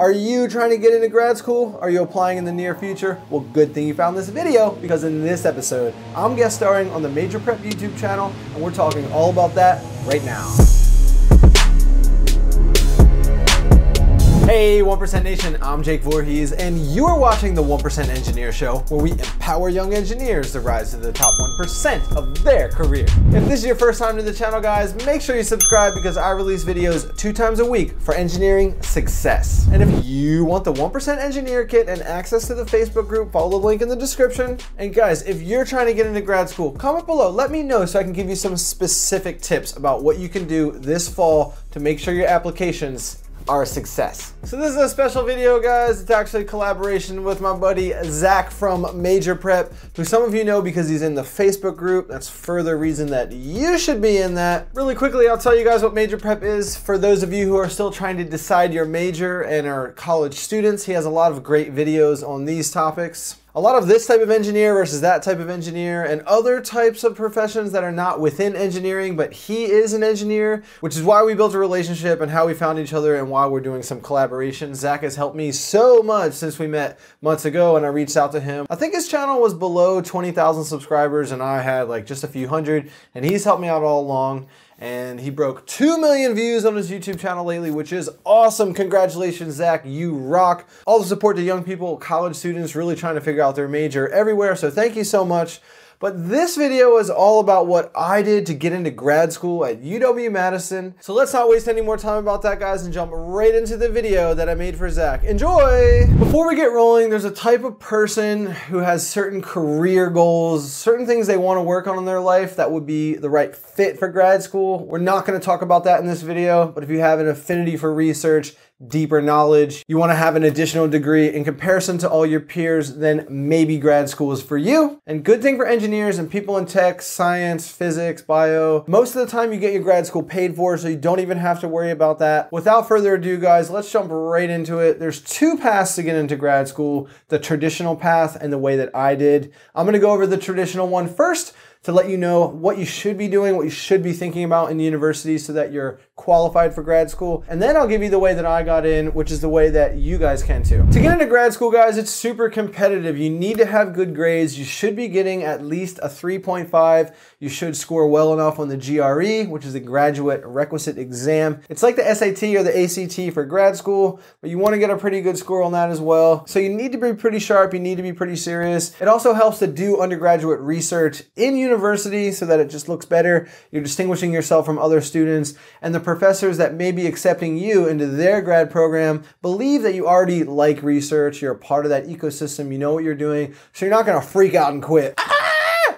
Are you trying to get into grad school? Are you applying in the near future? Well, good thing you found this video because in this episode, I'm guest starring on the Major Prep YouTube channel and we're talking all about that right now. Hey 1% Nation, I'm Jake Voorhees and you are watching the 1% Engineer Show where we empower young engineers to rise to the top 1% of their career. If this is your first time to the channel guys, make sure you subscribe because I release videos two times a week for engineering success. And if you want the 1% Engineer Kit and access to the Facebook group, follow the link in the description. And guys, if you're trying to get into grad school, comment below, let me know so I can give you some specific tips about what you can do this fall to make sure your applications a success. So this is a special video, guys. It's actually a collaboration with my buddy Zach from Major Prep, who some of you know because he's in the Facebook group. That's further reason that you should be in that. Really quickly, I'll tell you guys what Major Prep is. For those of you who are still trying to decide your major and are college students, he has a lot of great videos on these topics a lot of this type of engineer versus that type of engineer and other types of professions that are not within engineering, but he is an engineer, which is why we built a relationship and how we found each other and why we're doing some collaboration. Zach has helped me so much since we met months ago and I reached out to him. I think his channel was below 20,000 subscribers and I had like just a few hundred and he's helped me out all along and he broke 2 million views on his YouTube channel lately, which is awesome. Congratulations, Zach. You rock. All the support to young people, college students really trying to figure out their major everywhere. So thank you so much. But this video is all about what I did to get into grad school at UW-Madison. So let's not waste any more time about that, guys, and jump right into the video that I made for Zach. Enjoy! Before we get rolling, there's a type of person who has certain career goals, certain things they want to work on in their life that would be the right fit for grad school. We're not going to talk about that in this video, but if you have an affinity for research, deeper knowledge, you want to have an additional degree in comparison to all your peers, then maybe grad school is for you. And good thing for engineers and people in tech, science, physics, bio, most of the time you get your grad school paid for, so you don't even have to worry about that. Without further ado, guys, let's jump right into it. There's two paths to get into grad school, the traditional path and the way that I did. I'm going to go over the traditional one first to let you know what you should be doing, what you should be thinking about in the university so that you're qualified for grad school. And then I'll give you the way that I got in, which is the way that you guys can too. To get into grad school, guys, it's super competitive. You need to have good grades. You should be getting at least a 3.5. You should score well enough on the GRE, which is a graduate requisite exam. It's like the SAT or the ACT for grad school, but you want to get a pretty good score on that as well. So you need to be pretty sharp. You need to be pretty serious. It also helps to do undergraduate research in university so that it just looks better. You're distinguishing yourself from other students and the professors that may be accepting you into their grad program believe that you already like research, you're a part of that ecosystem, you know what you're doing, so you're not gonna freak out and quit.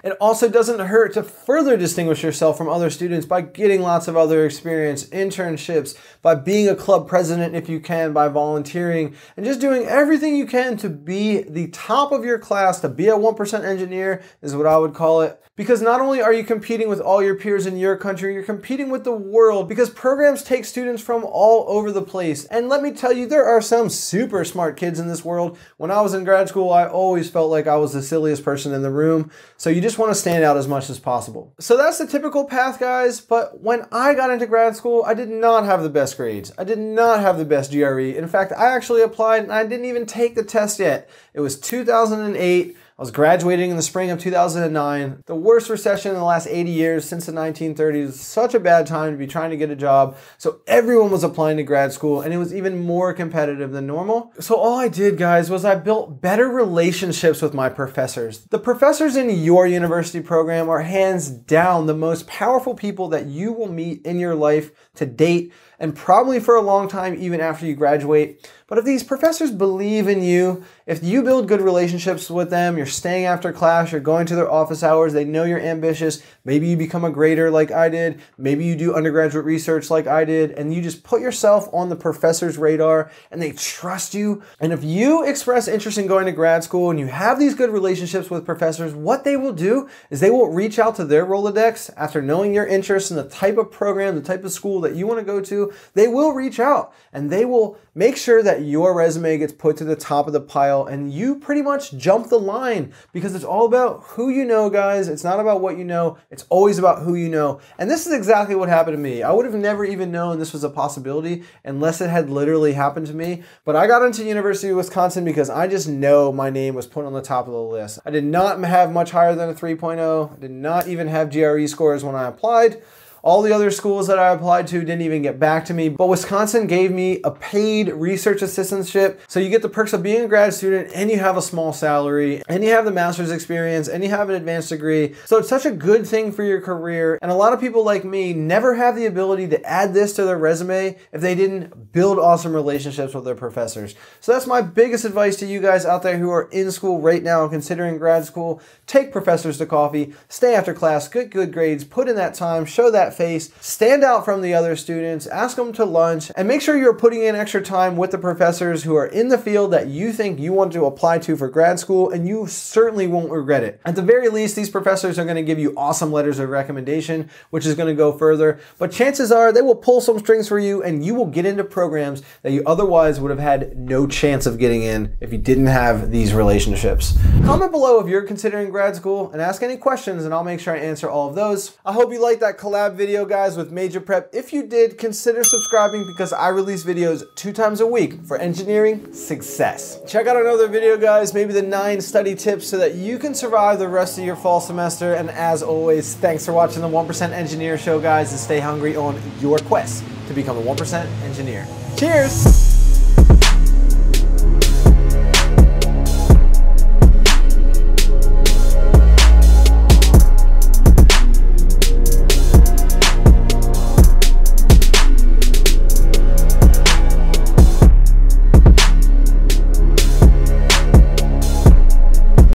It also doesn't hurt to further distinguish yourself from other students by getting lots of other experience, internships, by being a club president if you can, by volunteering, and just doing everything you can to be the top of your class, to be a 1% engineer is what I would call it. Because not only are you competing with all your peers in your country, you're competing with the world because programs take students from all over the place. And let me tell you, there are some super smart kids in this world. When I was in grad school, I always felt like I was the silliest person in the room. So you just want to stand out as much as possible. So that's the typical path, guys. But when I got into grad school, I did not have the best grades. I did not have the best GRE. In fact, I actually applied and I didn't even take the test yet. It was 2008. Was graduating in the spring of 2009. The worst recession in the last 80 years since the 1930s. Such a bad time to be trying to get a job. So everyone was applying to grad school and it was even more competitive than normal. So all I did, guys, was I built better relationships with my professors. The professors in your university program are hands down the most powerful people that you will meet in your life to date and probably for a long time even after you graduate. But if these professors believe in you, if you build good relationships with them, you're staying after class, you're going to their office hours, they know you're ambitious, maybe you become a grader like I did, maybe you do undergraduate research like I did, and you just put yourself on the professor's radar and they trust you. And if you express interest in going to grad school and you have these good relationships with professors, what they will do is they will reach out to their Rolodex after knowing your interests in the type of program, the type of school that you want to go to, they will reach out and they will make sure that your resume gets put to the top of the pile and you pretty much jump the line because it's all about who you know, guys. It's not about what you know, it's always about who you know. And this is exactly what happened to me. I would have never even known this was a possibility unless it had literally happened to me. But I got into University of Wisconsin because I just know my name was put on the top of the list. I did not have much higher than a 3.0, I did not even have GRE scores when I applied. All the other schools that I applied to didn't even get back to me, but Wisconsin gave me a paid research assistantship. So you get the perks of being a grad student and you have a small salary and you have the master's experience and you have an advanced degree. So it's such a good thing for your career. And a lot of people like me never have the ability to add this to their resume if they didn't build awesome relationships with their professors. So that's my biggest advice to you guys out there who are in school right now and considering grad school. Take professors to coffee, stay after class, get good grades, put in that time, show that face, stand out from the other students, ask them to lunch, and make sure you're putting in extra time with the professors who are in the field that you think you want to apply to for grad school, and you certainly won't regret it. At the very least, these professors are going to give you awesome letters of recommendation, which is going to go further, but chances are they will pull some strings for you and you will get into programs that you otherwise would have had no chance of getting in if you didn't have these relationships. Comment below if you're considering grad school and ask any questions and I'll make sure I answer all of those. I hope you like that collab video video, guys, with Major Prep. If you did, consider subscribing because I release videos two times a week for engineering success. Check out another video, guys, maybe the nine study tips so that you can survive the rest of your fall semester. And as always, thanks for watching the 1% Engineer Show, guys, and stay hungry on your quest to become a 1% engineer. Cheers!